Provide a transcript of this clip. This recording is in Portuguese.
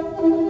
Música